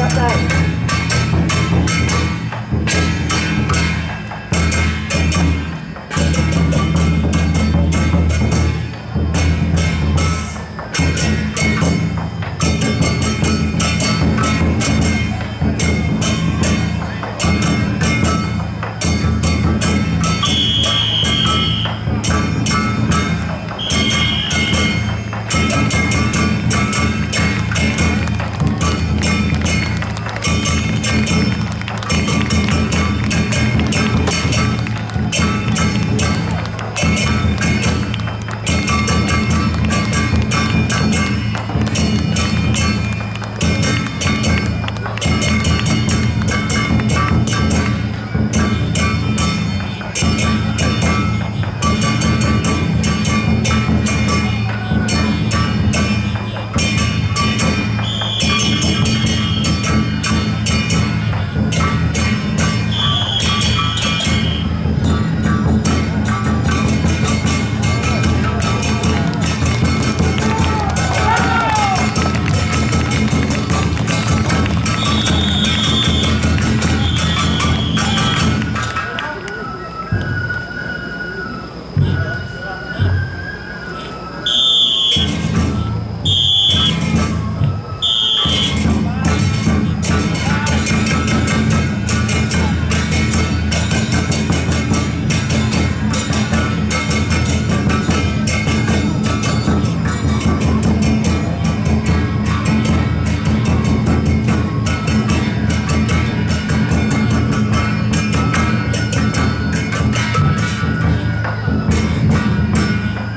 スをご覧ください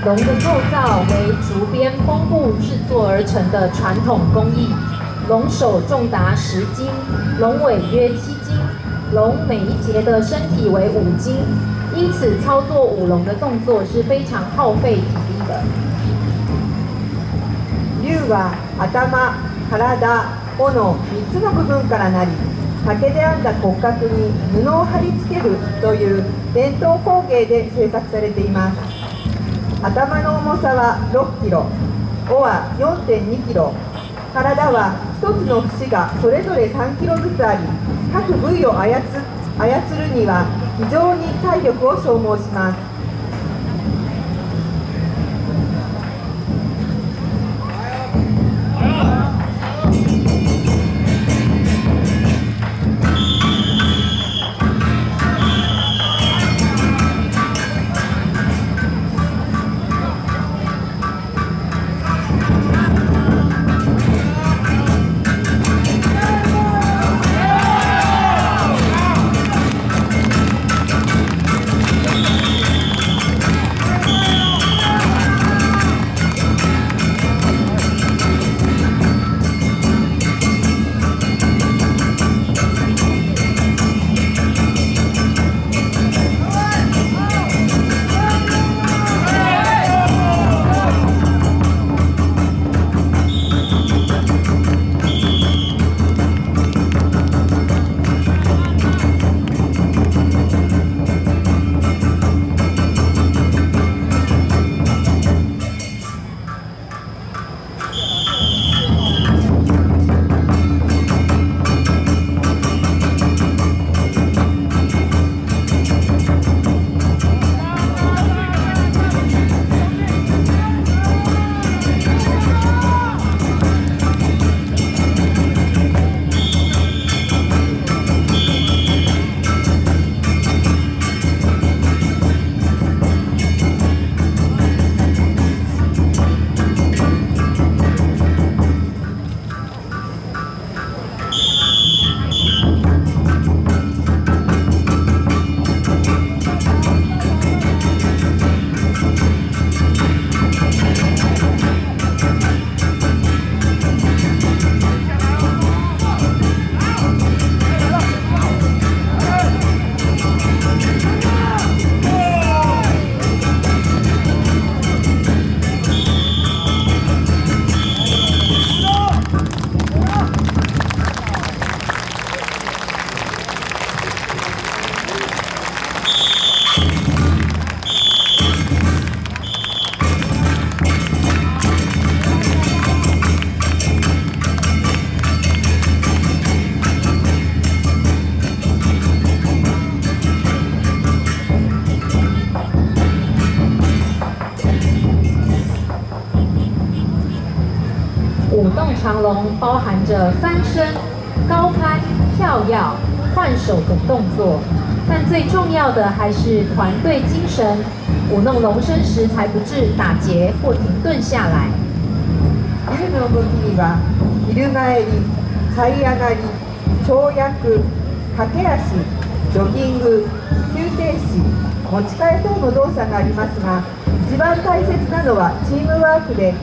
龙的构造为竹编绷布制作而成的传统工艺，龙首重达十斤，龙尾约七斤，龙每一节的身体为五斤，因此操作舞龙的动作是非常耗费体力的。竜は頭、体、尾の3つの部分からなり竹で編んだ骨格に布を貼り付けるという伝統工芸で制作されています 頭の重さは6キロ尾は4.2キロ体は1つの節がそれぞれ3キロずつあり各部位を操操るには非常に体力を消耗します。长龙包含着翻身、高攀、跳跃、换手等动作，但最重要的还是团队精神。舞弄龙身时才不致打结或停顿下来。犬の動きには翻り、這い上がり、跳躍、駆け足、ジョギング、急停止、持ち替え等の動作がありますが一番大切なのはチームワークで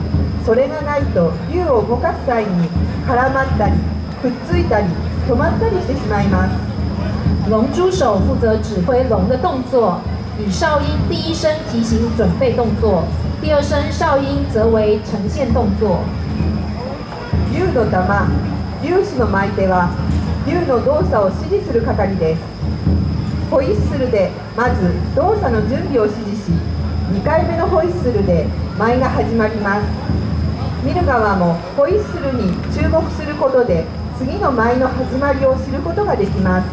それがないと竜を動かす際に絡まったりくっついたり止まったりしてしまいます。龙珠手负责指挥龙的动作，以哨音第一声提醒准备动作，第二声哨音则为呈现动作。竜の玉、粒子の舞手は竜の動作を指示する係です。ホイッスルでまず動作の準備を指示し2回目のホイッスルで舞が始まります見る側もホイッスルに注目することで次の舞の始まりを知ることができます。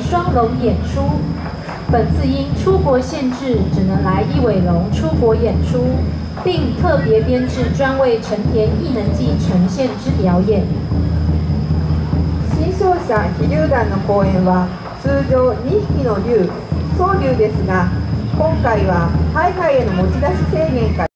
双龙演出，本次因出国限制，只能来一尾龙出国演出，并特别编制专为成田艺能季呈现之表演。新 新勝者飛竜団の公演は通常2匹の竜総竜ですが今回はハイハイへの持ち出し制限から